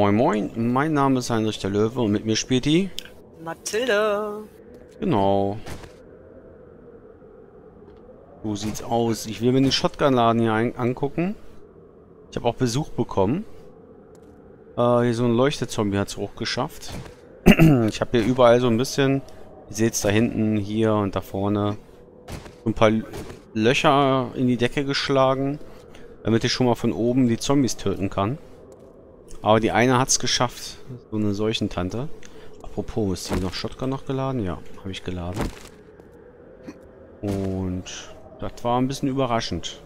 Moin Moin, mein Name ist Heinrich der Löwe und mit mir spielt die... Mathilde. Genau. So sieht's aus. Ich will mir den Shotgun-Laden hier angucken. Ich habe auch Besuch bekommen. Äh, hier so ein Leuchtezombie hat es hochgeschafft. ich habe hier überall so ein bisschen... Ihr seht es da hinten, hier und da vorne. So ein paar Löcher in die Decke geschlagen. Damit ich schon mal von oben die Zombies töten kann. Aber die eine hat es geschafft. So eine Seuchentante. Apropos, ist die noch Shotgun noch geladen? Ja, habe ich geladen. Und das war ein bisschen überraschend.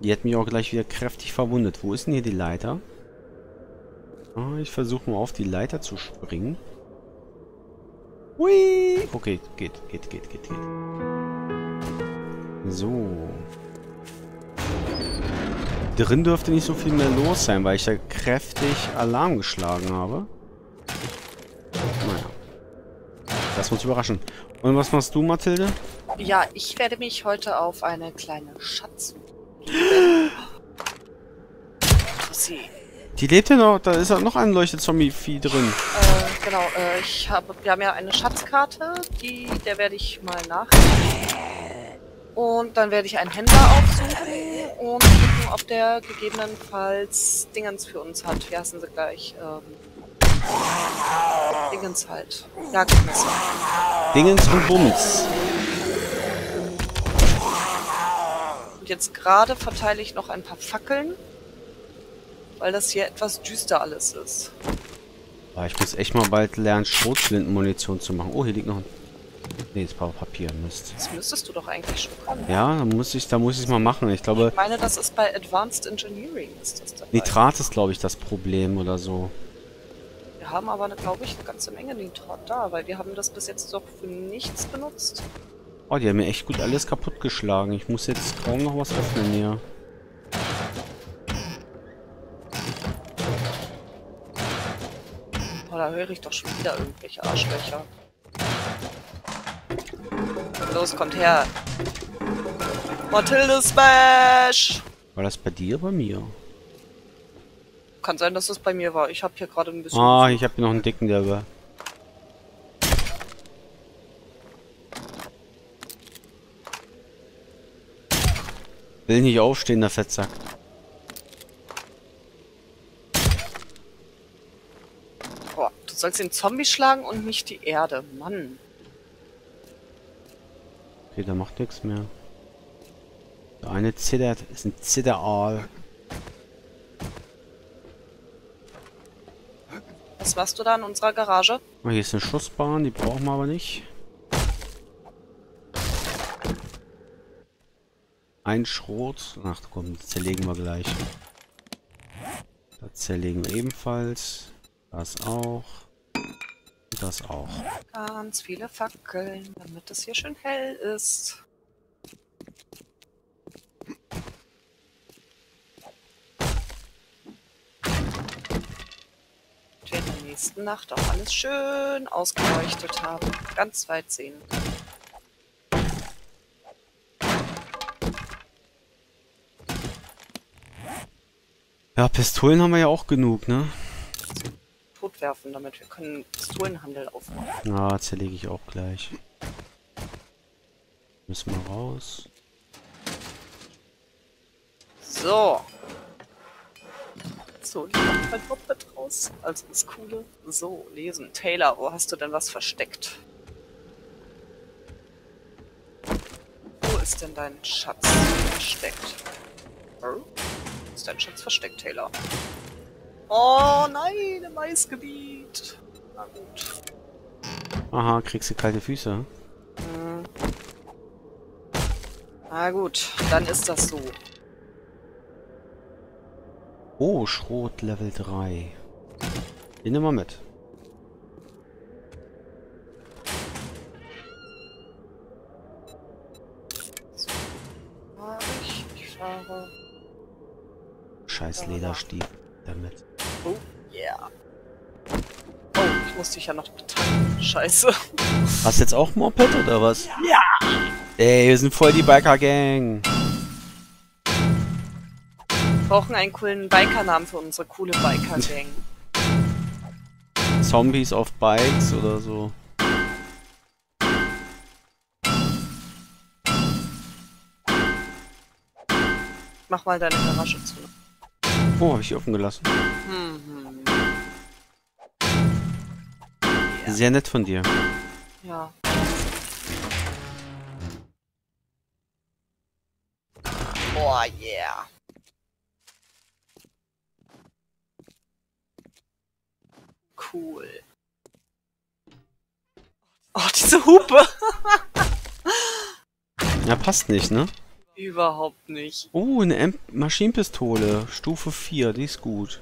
Die hat mich auch gleich wieder kräftig verwundet. Wo ist denn hier die Leiter? Ah, ich versuche mal auf die Leiter zu springen. Hui! Okay, geht, geht, geht, geht, geht. So. Drin dürfte nicht so viel mehr los sein, weil ich da kräftig Alarm geschlagen habe. Naja. Das muss überraschen. Und was machst du, Mathilde? Ja, ich werde mich heute auf eine kleine Schatz. Sie. Die lebt ja noch, da ist ja noch ein Leuchtet-Zombie-Vieh drin. Äh, genau, äh, ich habe, wir haben ja eine Schatzkarte, die, der werde ich mal nach. Und dann werde ich einen Händler aufsuchen und gucken, ob der gegebenenfalls Dingens für uns hat. Wie heißen sie gleich? Ähm, Dingens halt. Jagdmesser. Dingens und Bums. Und jetzt gerade verteile ich noch ein paar Fackeln, weil das hier etwas düster alles ist. Ah, ich muss echt mal bald lernen, Schrotflintenmunition zu machen. Oh, hier liegt noch ein Nee, das war Papier, Mist. Das müsstest du doch eigentlich schon können. Ja, da muss ich, da muss ich es mal machen. Ich glaube. Ich meine, das ist bei Advanced Engineering ist das dabei. Nitrat ist, glaube ich, das Problem oder so. Wir haben aber, glaube ich, eine ganze Menge Nitrat da, weil wir haben das bis jetzt doch für nichts benutzt. Oh, die haben mir echt gut alles kaputtgeschlagen. Ich muss jetzt kaum noch was öffnen hier. Oh, da höre ich doch schon wieder irgendwelche Arschlöcher. Los, kommt her. Mathilde Smash! War das bei dir oder bei mir? Kann sein, dass es bei mir war. Ich habe hier gerade ein bisschen... Ah, ich habe hier noch einen dicken, der war... Will nicht aufstehen, der Fettsack. Boah, du sollst den Zombie schlagen und nicht die Erde. Mann. Okay, der macht nichts mehr. Der eine zittert, ist ein Zitteraal. Was machst du da in unserer Garage? Hier ist eine Schussbahn, die brauchen wir aber nicht. Ein Schrot. Ach komm, das zerlegen wir gleich. Das zerlegen wir ebenfalls. Das auch. Das auch. Ganz viele Fackeln, damit es hier schön hell ist. wir in der nächsten Nacht auch alles schön ausgeleuchtet haben. Ganz weit sehen Ja, Pistolen haben wir ja auch genug, ne? Werfen, damit wir können Pistolenhandel aufmachen. Na, zerlege ich auch gleich. Müssen wir raus. So. So, ich mach mein Moped raus. Also das Coole. So, lesen. Taylor, wo hast du denn was versteckt? Wo ist denn dein Schatz versteckt? Wo ist dein Schatz versteckt, Taylor? Oh nein, im Eisgebiet. Na gut. Aha, kriegst du kalte Füße? Hm. Na gut, dann ist das so. Oh, Schrot Level 3. Den nehmen wir mit. So. Ich, ich fahre. Scheiß Lederstiefel damit. Oh, yeah. Oh, ich muss dich ja noch betanken. Scheiße. Hast du jetzt auch Moped oder was? Ja! Ey, wir sind voll die Biker-Gang. brauchen einen coolen Biker-Namen für unsere coole Biker-Gang. Zombies auf Bikes oder so. Mach mal deine Garage zu. Oh, habe ich offen gelassen. Mhm. Sehr nett von dir. Ja. Oh yeah. Cool. Oh, diese Hupe. Ja, passt nicht, ne? Überhaupt nicht. Oh, eine M Maschinenpistole. Stufe 4, die ist gut.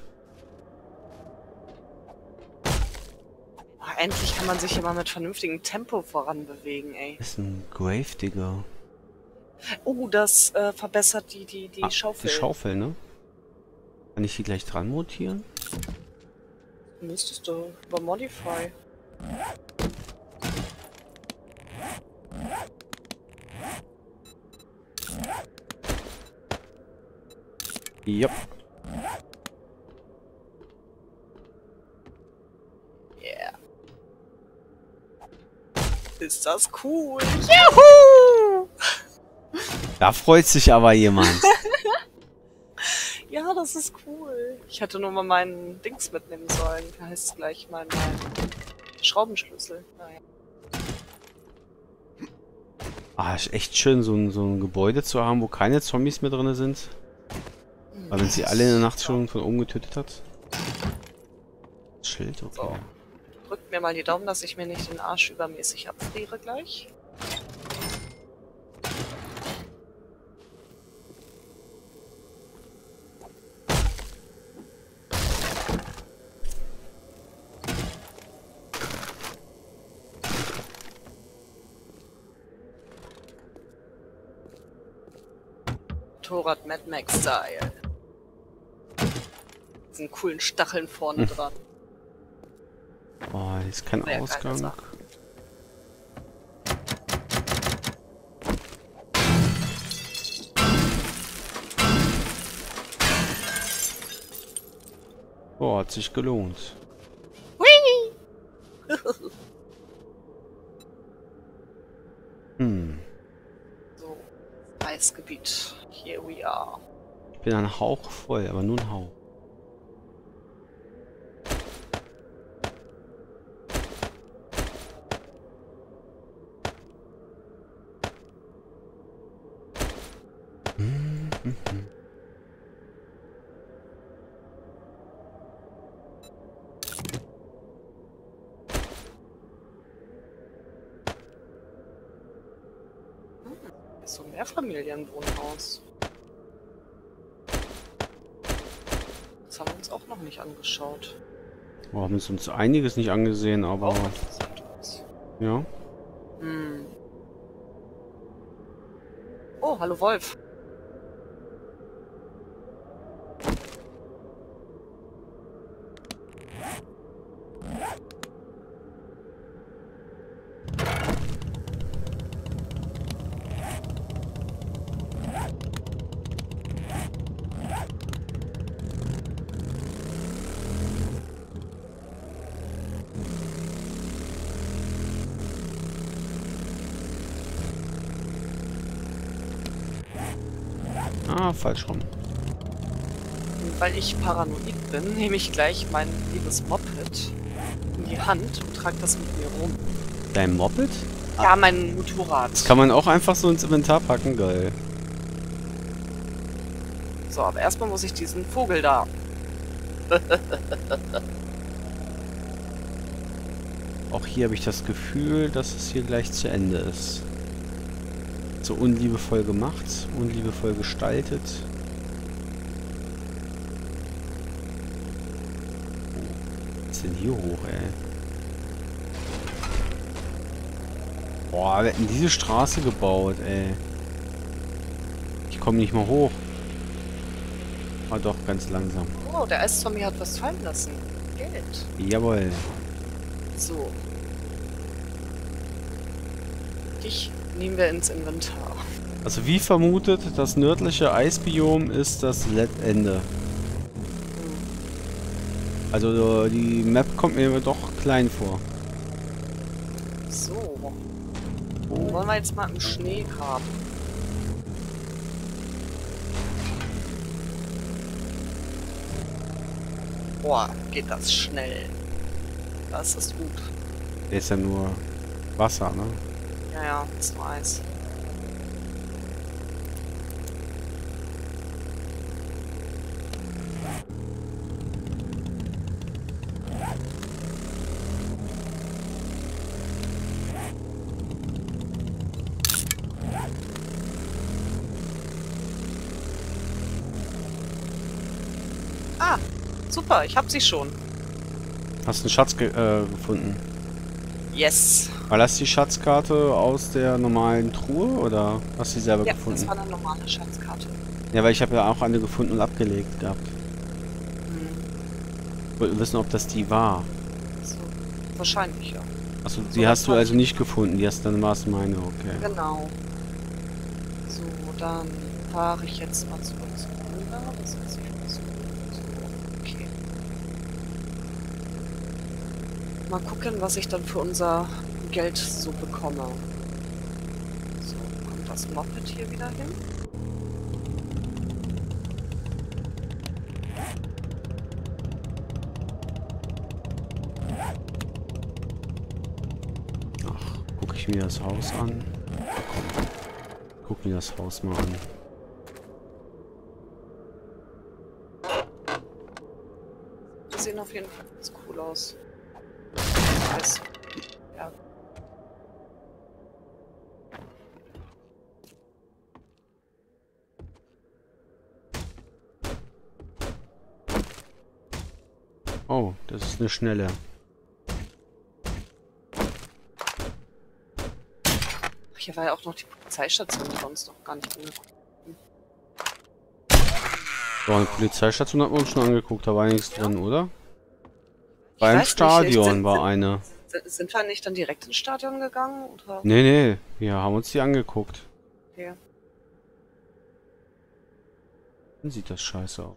Oh, endlich kann man sich immer mit vernünftigem Tempo voranbewegen, ey. Das ist ein Gravedigger. Oh, das äh, verbessert die, die, die Ah, Schaufel. Die Schaufel, ne? Kann ich die gleich dran montieren? Müsstest du über Modify. Jupp. Yeah. Ist das cool. Juhu! Da freut sich aber jemand. Ja, das ist cool. Ich hätte nur mal meinen Dings mitnehmen sollen. Wie heißt es gleich? Mein, mein Schraubenschlüssel. Naja. Ah, ist echt schön, so ein, so ein Gebäude zu haben, wo keine Zombies mehr drin sind. Weil wenn sie alle in der Nacht schon von oben getötet hat. Schild, okay. So. Drückt mir mal die Daumen, dass ich mir nicht den Arsch übermäßig abfriere gleich. Motorrad Mad Max Style. Diesen coolen Stacheln vorne Hm. dran. Oh, hier ist kein Sehr Ausgang. Oh, hat sich gelohnt. Hm. So, Eisgebiet. Here we are. Ich bin ein Hauch voll, aber nur ein Hauch. Ein Mehrfamilienwohnhaus. Das haben wir uns auch noch nicht angeschaut. Wir haben uns einiges nicht angesehen, aber Auch aus. ja. Hm. Oh, hallo Wolf. Ah, falsch rum. Weil ich paranoid bin, nehme ich gleich mein liebes Moped in die Hand und trage das mit mir rum. Dein Moped? Ja, mein Motorrad. Das kann man auch einfach so ins Inventar packen, geil. So, aber erstmal muss ich diesen Vogel da. Auch hier habe ich das Gefühl, dass es hier gleich zu Ende ist. So unliebevoll gemacht, unliebevoll gestaltet. Was ist denn hier hoch, ey? Boah, wer hat denn diese Straße gebaut, ey? Ich komme nicht mal hoch. Ah doch, ganz langsam. Oh, der Eiszombie hat was fallen lassen. Geld. Jawohl. So. Dich nehmen wir ins Inventar. Also wie vermutet, das nördliche Eisbiom ist das Lettende. Also die Map kommt mir doch klein vor. So. Wollen wir jetzt mal im Schnee haben? Boah, geht das schnell. Das ist gut. Der ist ja nur Wasser, ne? Ja, ja, nur Eis. Ah, super, ich hab sie schon. Hast du einen Schatz ge äh, gefunden? Yes. War das die Schatzkarte aus der normalen Truhe oder hast du sie selber Ja, gefunden? das war eine normale Schatzkarte. Ja, weil ich habe ja auch eine gefunden und abgelegt gehabt. Hm. Wollte wissen, ob das die war. So. Wahrscheinlich, ja. Achso, So, die das hast du also ich. nicht gefunden. Die hast dann war es meine, okay. Genau. So, dann fahre ich jetzt mal zurück zum Bruder. Das heißt, ich muss so, okay. Mal gucken, was ich dann für unser Geld so bekomme. So, kommt das Moped hier wieder hin? Ach, gucke ich mir das Haus an. Guck mir das Haus mal an. Die sehen auf jeden Fall ganz cool aus. Weiß. Ja. Oh, das ist eine schnelle. Hier war ja auch noch die Polizeistation, die wir uns noch gar nicht angeguckt So, eine Polizeistation hat man uns schon angeguckt, da war nichts Ja. drin, oder? Beim weiß nicht, Stadion sind- war sind- eine. Sind, sind wir nicht dann direkt ins Stadion gegangen? Oder? Nee, nee, wir haben uns die angeguckt. Okay. Dann sieht das scheiße aus.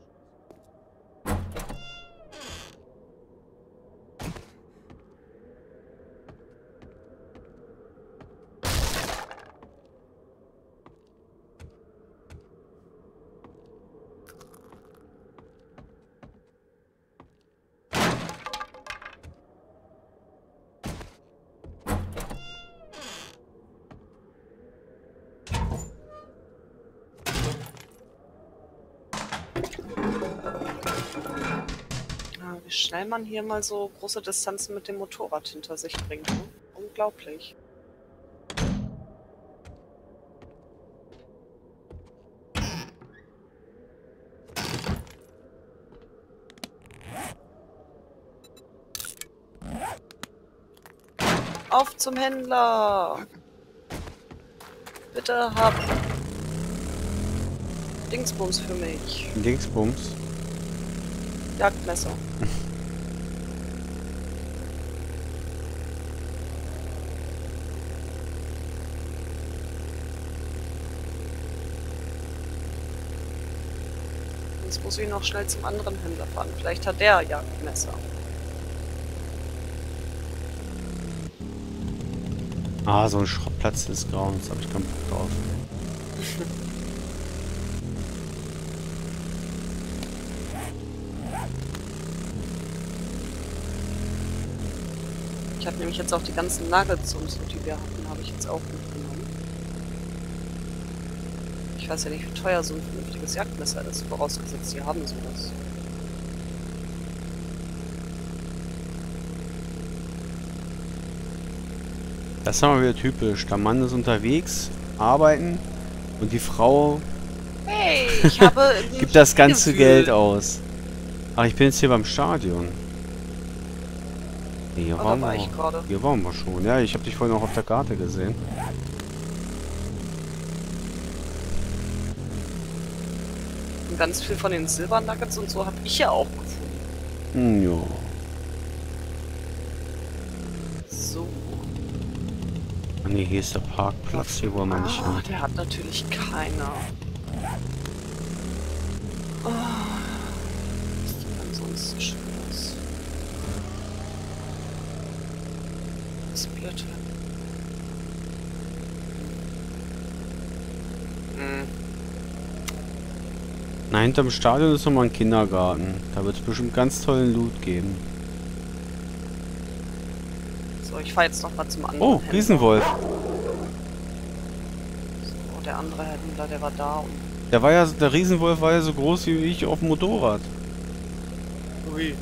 Ja, wie schnell man hier mal so große Distanzen mit dem Motorrad hinter sich bringt. Ne? Unglaublich. Auf zum Händler! Bitte hab Dingsbums für mich. Dingsbums. Jagdmesser. Muss ich noch schnell zum anderen Händler fahren. Vielleicht hat der Jagdmesser. Ah, so ein Schrottplatz des Grauens, habe ich keinen Bock drauf. Ich habe nämlich jetzt auch die ganzen so, die wir hatten, habe ich jetzt auch mitgenommen. Ich weiß ja nicht, wie teuer so ein vernünftiges Jagdmesser ist, vorausgesetzt, sie haben sowas. Das ist aber wieder typisch. Der Mann ist unterwegs, arbeiten und die Frau Hey, ich habe... gibt das ganze Gefühl. Geld aus. Ach, ich bin jetzt hier beim Stadion. Hier Oh, waren war wir. Hier waren wir schon. Ja, ich habe dich vorhin auch auf der Karte gesehen. Und ganz viel von den Silbernuggets und so habe ich ja auch gefunden. Hm, ja. So. Ah, nee, hier ist der Parkplatz, hier wollen wir nicht Ah, hin. der hat natürlich keine. Na, hinterm Stadion ist nochmal ein Kindergarten. Da wird es bestimmt ganz tollen Loot geben. So, ich fahr jetzt noch mal zum anderen. Oh, Händler. Riesenwolf. So, der andere Händler, der war da und. Der war ja, der Riesenwolf war ja so groß wie ich auf dem Motorrad. Ui.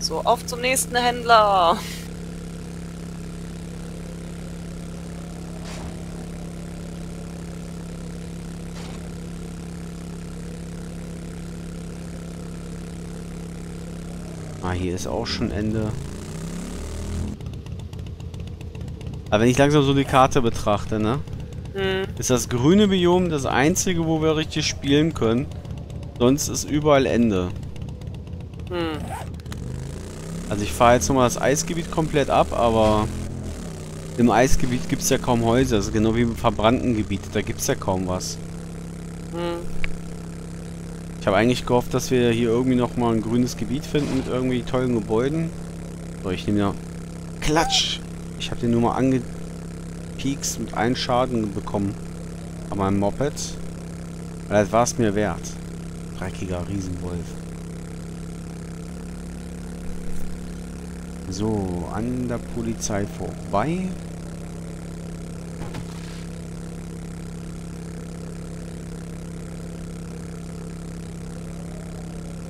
So, auf zum nächsten Händler. Ah, hier ist auch schon Ende. Aber wenn ich langsam so die Karte betrachte, ne? Hm. Ist das grüne Biom das einzige, wo wir richtig spielen können. Sonst ist überall Ende. Hm. Also ich fahre jetzt nochmal das Eisgebiet komplett ab, aber im Eisgebiet gibt es ja kaum Häuser. Das ist genau wie im verbrannten Gebiet. Da gibt es ja kaum was. Ich habe eigentlich gehofft, dass wir hier irgendwie nochmal ein grünes Gebiet finden mit irgendwie tollen Gebäuden. So, ich nehme ja... Klatsch! Ich habe den nur mal angepiekst und einen Schaden bekommen. An meinem Moped. Weil das war es mir wert. Dreckiger Riesenwolf. So, an der Polizei vorbei.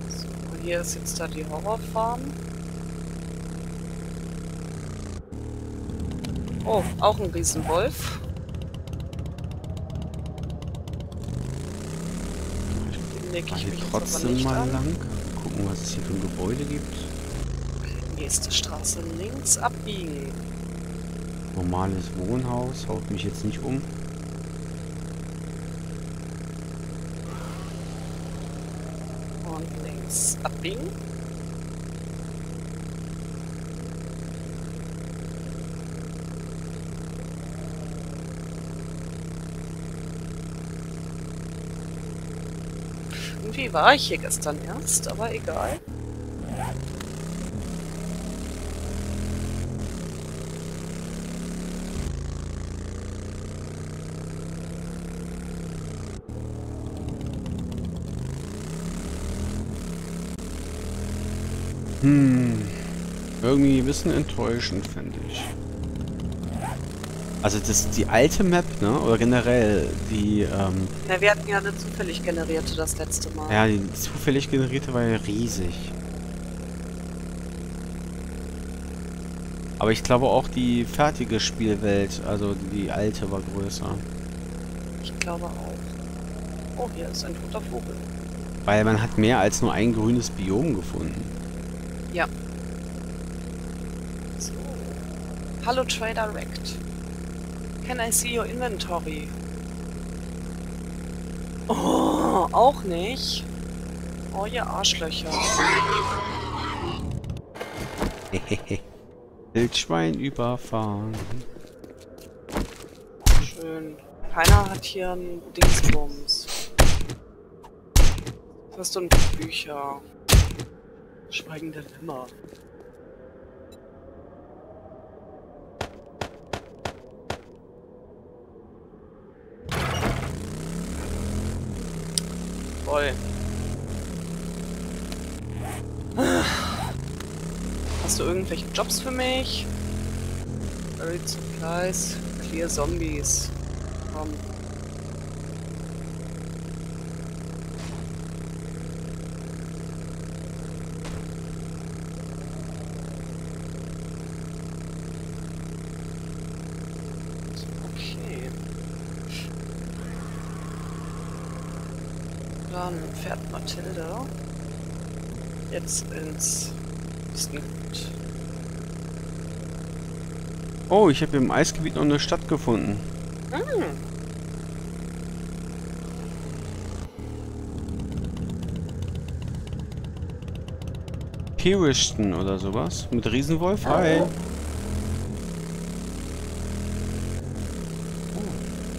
So, hier ist jetzt da die Horrorfarm. Oh, auch ein Riesenwolf. Den ich mich trotzdem mal an. lang. Gucken, was es hier für ein Gebäude gibt. Nächste Straße links abbiegen. Normales Wohnhaus, haut mich jetzt nicht um. Und abbiegen. Irgendwie war ich hier gestern erst, aber egal. Hm. Irgendwie ein bisschen enttäuschend, finde ich. Also das die alte Map, ne? Oder generell die, ähm, Ja, wir hatten ja eine zufällig generierte das letzte Mal. ja, die zufällig generierte war ja riesig. Aber ich glaube auch die fertige Spielwelt, also die alte war größer. Ich glaube auch. Oh, hier ist ein toter Vogel. Weil man hat mehr als nur ein grünes Biom gefunden. Ja. So. Hallo Trader Rect. Can I see your inventory? Oh, auch nicht. Oh, ihr Arschlöcher. Wildschwein überfahren. Schön. Keiner hat hier einen Dingsbums. Was hast du denn für Bücher? Schweigende Lämmer. Voll. Hast du irgendwelche Jobs für mich? Buried Supplies, Clear Zombies. Komm. Okay. Dann fährt Mathilde jetzt ins Wüstengut. Oh, ich habe im Eisgebiet noch eine Stadt gefunden. Hm. Periston oder sowas. Mit Riesenwolf. Hi. Oh,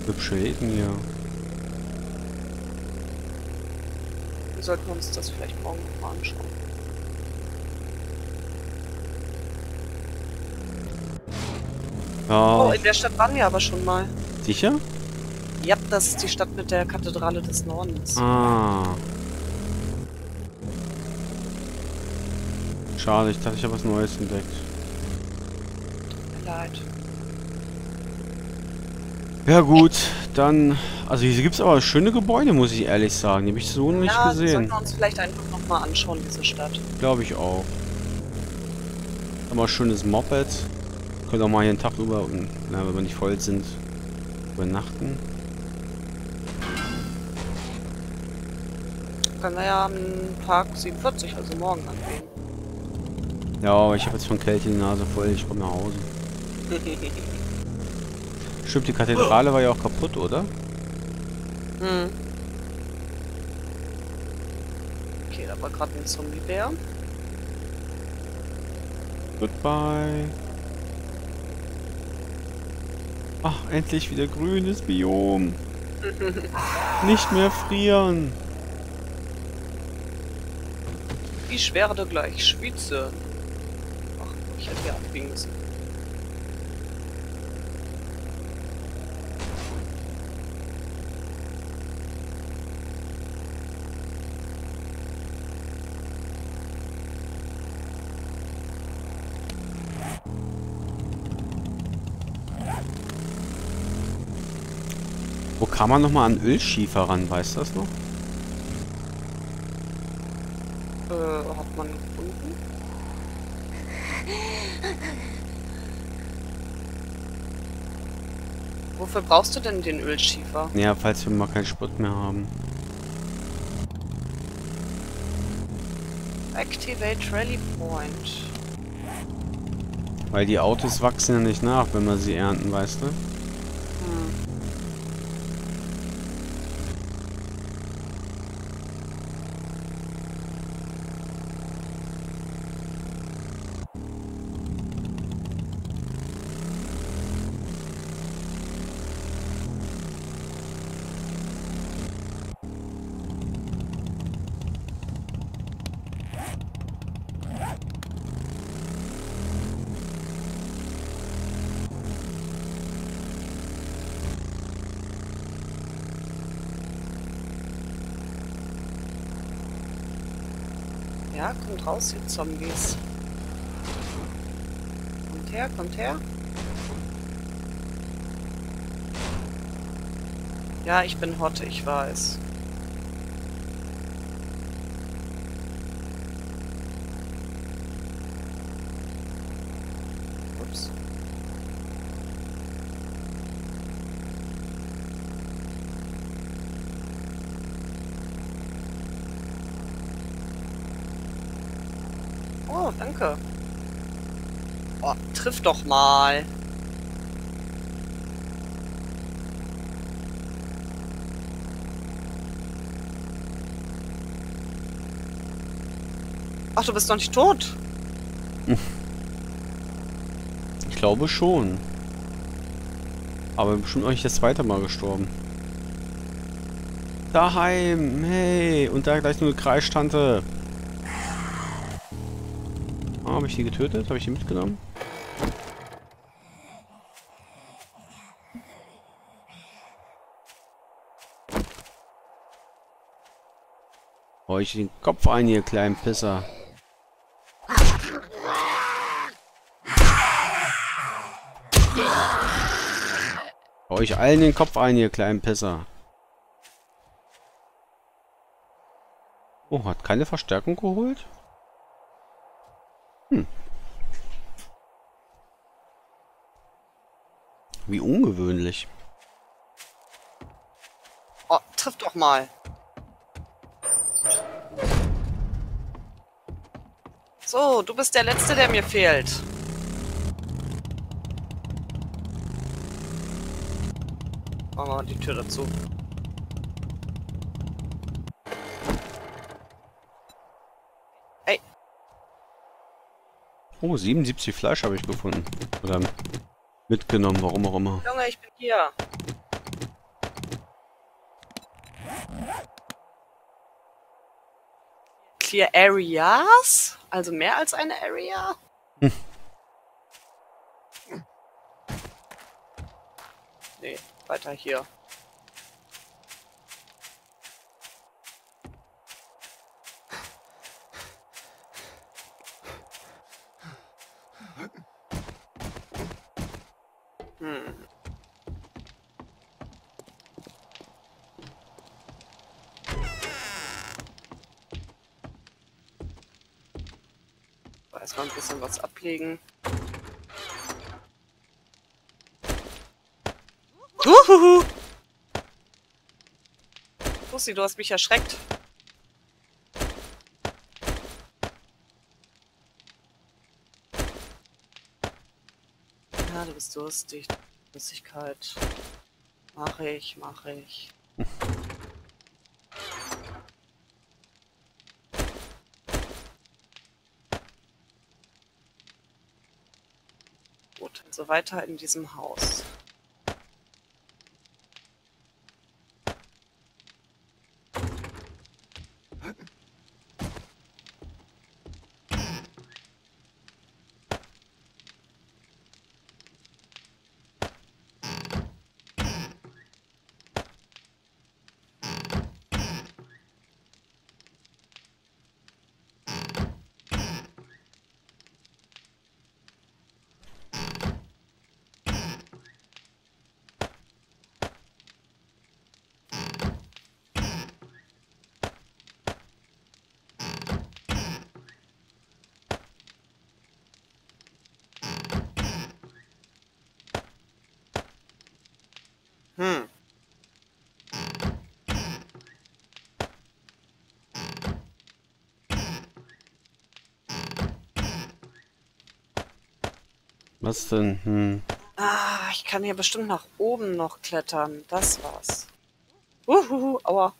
hübsche Läden hier. Wir sollten uns das vielleicht morgen noch mal anschauen. Ja, Oh, in der Stadt waren wir aber schon mal. sicher? Ja, das ist die Stadt mit der Kathedrale des Nordens. Ah. Schade, ich dachte, ich habe was Neues entdeckt. Tut mir leid. Ja gut, dann... Also hier gibt es aber schöne Gebäude, muss ich ehrlich sagen. Die habe ich so noch nicht ja, gesehen. sollten wir uns vielleicht einfach noch mal anschauen, diese Stadt. Glaube ich auch. Ein schönes Moped. Können auch mal hier einen Tag über, na, wenn wir nicht voll sind, übernachten. Können wir ja am Tag 47, also morgen angehen. Ja, aber ich habe jetzt von Kälte die Nase voll. Ich komme nach Hause. Stimmt, die Kathedrale war ja auch kaputt, oder? hm. Okay, da war gerade ein Zombie-Bär. Goodbye. Ach, endlich wieder grünes Biom. Nicht mehr frieren. Ich werde gleich schwitze. Ach, ich hätte hier abbiegen müssen. Kann man nochmal an Ölschiefer ran? Weißt du das noch? Äh, hat man gefunden? Wofür brauchst du denn den Ölschiefer? Ja, falls wir mal keinen Sprit mehr haben. Activate Rally Point. Weil die Autos wachsen ja nicht nach, wenn wir sie ernten, weißt du? Hm. Ja, kommt raus, ihr Zombies. Kommt her, kommt her. Ja, ich bin Hotte, ich weiß. Ups. Oh, danke. Oh, triff doch mal. Ach, du bist noch nicht tot. Ich glaube schon. Aber bestimmt auch nicht das zweite Mal gestorben. Daheim, hey. Und da gleich nur eine Kreischtante. Ah, habe ich die getötet? Habe ich die mitgenommen? Hau ich den Kopf ein, ihr kleinen Pisser. Euch allen den Kopf ein, ihr kleinen Pisser. Oh, hat keine Verstärkung geholt? Hm. Wie ungewöhnlich. Oh, triff doch mal. So, du bist der Letzte, der mir fehlt. Machen wir mal die Tür dazu. Ey. Oh, 77 Fleisch habe ich gefunden. Oder mitgenommen, warum auch immer. Junge, ich bin hier. Clear Areas? Also mehr als eine Area? Hm. Nee, weiter hier. Hm. So, Erstmal ein bisschen was ablegen. Uhuhu! Pussy, du hast mich erschreckt. Ja, du bist durstig. Flüssigkeit. Mach ich, mach ich. Also weiter in diesem Haus. Hm. Was denn? Hm. Ah, ich kann hier bestimmt nach oben noch klettern. Das war's. Uhuhu, aua.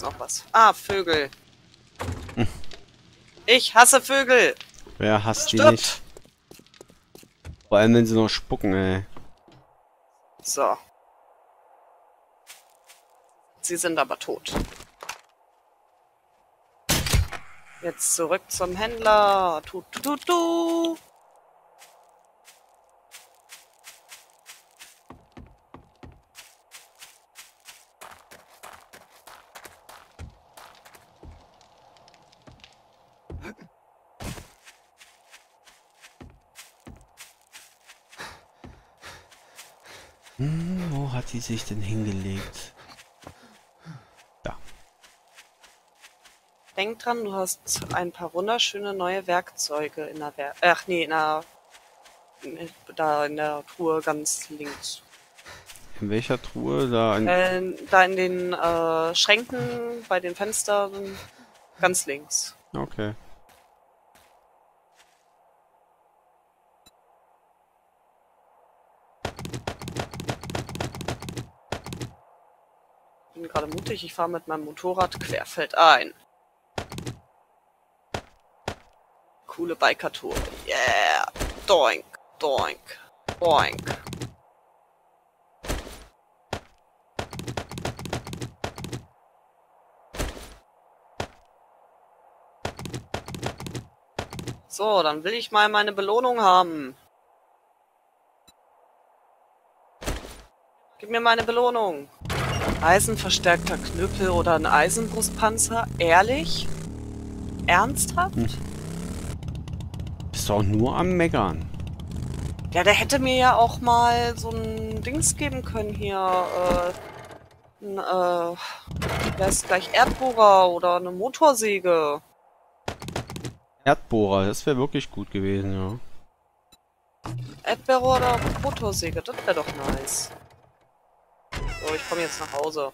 Ist noch was. Ah, Vögel. Ich hasse Vögel. Wer hasst die Stirbt. nicht? Vor allem, wenn sie noch spucken, ey. So. Sie sind aber tot. Jetzt zurück zum Händler. Tu, tu, tu, tu. Hm, wo hat die sich denn hingelegt? Da. Denk dran, du hast ein paar wunderschöne neue Werkzeuge in der Wer Ach nee, in der da in der Truhe ganz links. In welcher Truhe? Da in Äh, da in den äh, Schränken, bei den Fenstern, ganz links. Okay. bin gerade mutig, ich fahre mit meinem Motorrad querfeldein. Coole Biker-Tour. Yeah! Doink, doink, doink. So, dann will ich mal meine Belohnung haben. Gib mir meine Belohnung. Eisenverstärkter Knüppel oder ein Eisenbrustpanzer? Ehrlich? Ernsthaft? Hm. Bist doch nur am Meckern. Ja, der hätte mir ja auch mal so ein Dings geben können hier. Äh, ein, äh, wer ist gleich Erdbohrer oder eine Motorsäge. Erdbohrer, das wäre wirklich gut gewesen, ja. Erdbohrer oder Motorsäge, das wäre doch nice. So, ich komme jetzt nach Hause.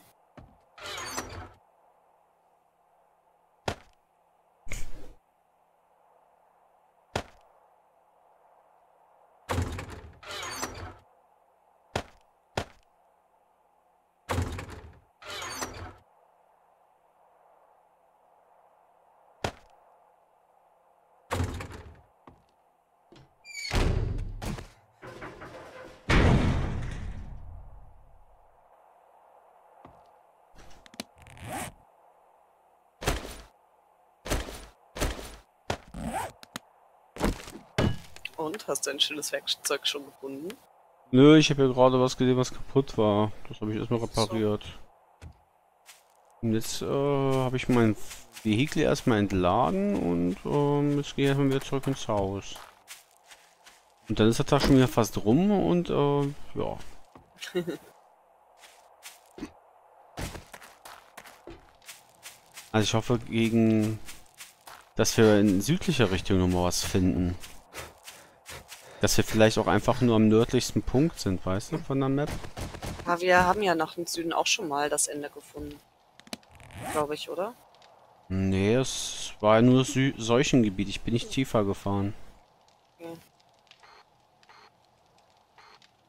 Und, hast du ein schönes Werkzeug schon gefunden? Nö, ich habe ja gerade was gesehen, was kaputt war. Das habe ich erstmal repariert. Und jetzt äh, habe ich mein Vehikel erstmal entladen und ähm, jetzt gehe ich wieder zurück ins Haus. Und dann ist der Tag schon wieder fast rum und äh, ja. also ich hoffe gegen, dass wir in südlicher Richtung nochmal was finden. Dass wir vielleicht auch einfach nur am nördlichsten Punkt sind, weißt du, von der Map? Aber wir haben ja nach dem Süden auch schon mal das Ende gefunden. Glaube ich, oder? Nee, es war nur Sü Seuchengebiet. Ich bin nicht tiefer gefahren. Okay.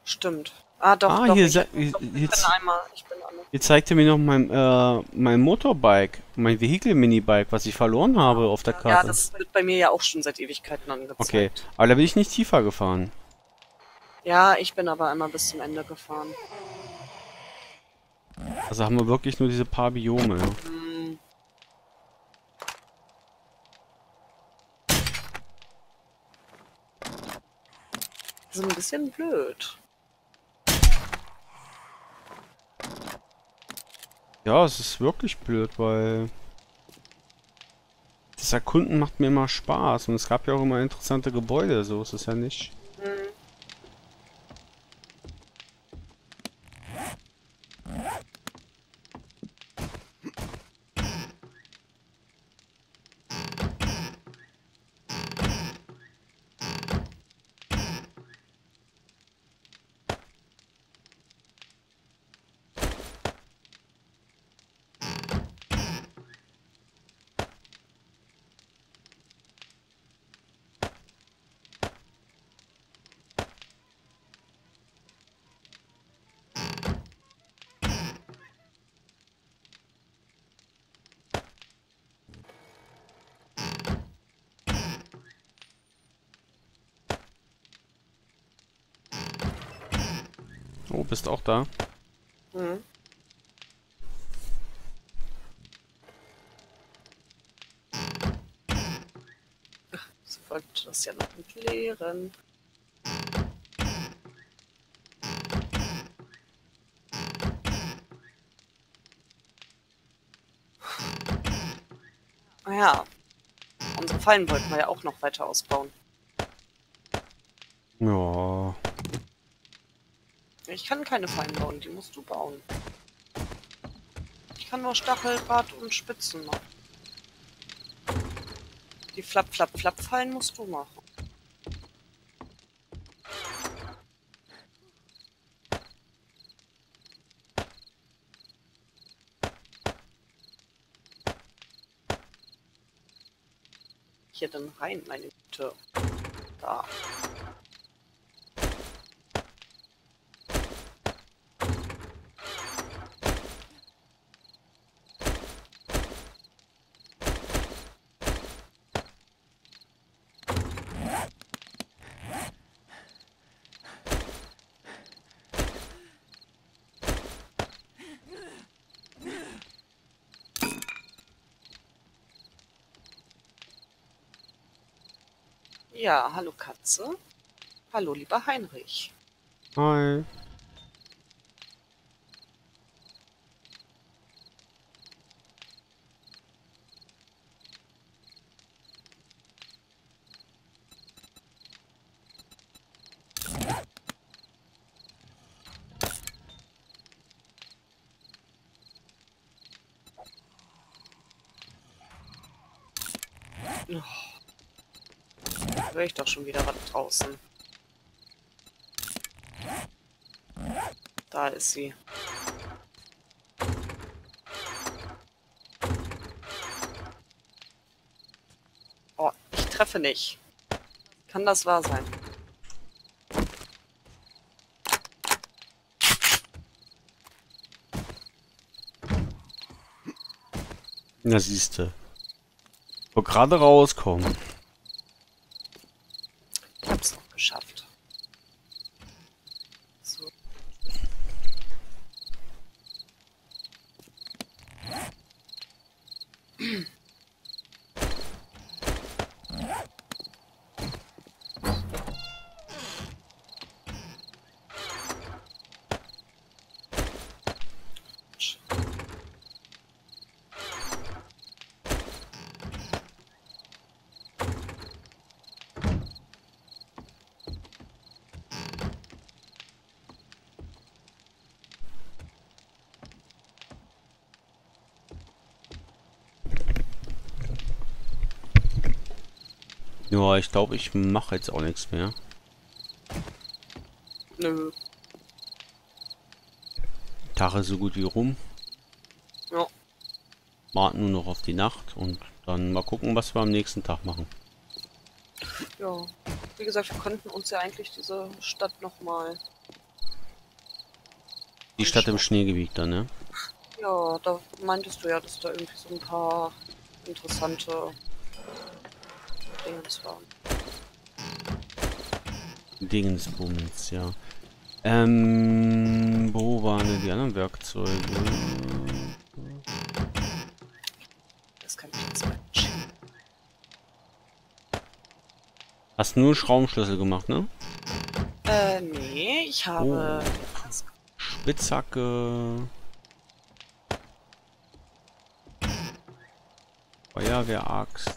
Stimmt. Ah, doch, ah, doch. hier, ich, hier, ich bin einmal, ich bin einmal. hier zeigt er mir noch mein, äh, mein Motorbike, mein Vehikel-Minibike, was ich verloren habe auf der Karte. Ja, das wird bei mir ja auch schon seit Ewigkeiten angezeigt. okay, aber da bin ich nicht tiefer gefahren. Ja, ich bin aber einmal bis zum Ende gefahren. Also haben wir wirklich nur diese paar Biome. Hm. Das ist ein bisschen blöd. Ja, es ist wirklich blöd, weil das Erkunden macht mir immer Spaß und es gab ja auch immer interessante Gebäude, so ist es ja nicht. Auch da? Hm. So wollte das ja noch entleeren. Ah ja. Unsere Fallen wollten wir ja auch noch weiter ausbauen. Ja. Ich kann keine Fallen bauen, die musst du bauen. Ich kann nur Stacheldraht und Spitzen machen. Die Flap, Flap, Flap Fallen musst du machen. Hier dann rein, meine Güte. Da. Ja, hallo Katze. Hallo, lieber Heinrich. Hi. doch schon wieder was draußen. Da ist sie. Oh, ich treffe nicht. Kann das wahr sein? Na siehste. Wo gerade rauskommen. Ja, ich glaube, ich mache jetzt auch nichts mehr. Nö. Ist so gut wie rum. Ja. Warten nur noch auf die Nacht und dann mal gucken, was wir am nächsten Tag machen. Ja. Wie gesagt, wir könnten uns ja eigentlich diese Stadt nochmal. Die Stadt im Schneegebiet dann, ne? Ja, da meintest du ja, dass da irgendwie so ein paar interessante Waren. Dingensbums, ja. Ähm, wo waren denn die anderen Werkzeuge? Das kann ich jetzt mal entschieden. Hast nur Schraubenschlüssel gemacht, ne? Äh, nee, ich habe. Spitzhacke. Feuerwehraxt.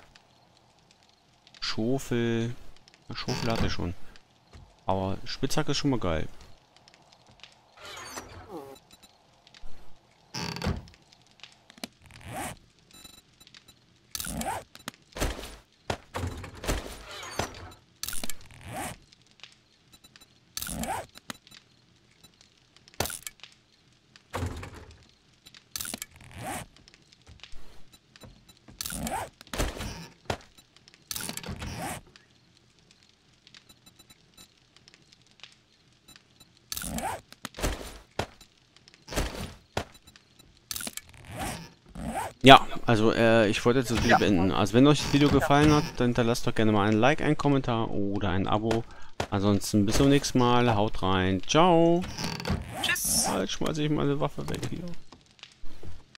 Schofel. Schofel hatte ich schon. Aber Spitzhacke ist schon mal geil. Ja, also äh, ich wollte jetzt das Video Ja. beenden. Also wenn euch das Video gefallen hat, dann hinterlasst doch gerne mal ein Like, einen Kommentar oder ein Abo. Ansonsten bis zum nächsten Mal. Haut rein. Ciao. Tschüss. Halt, schmeiße ich meine Waffe weg hier.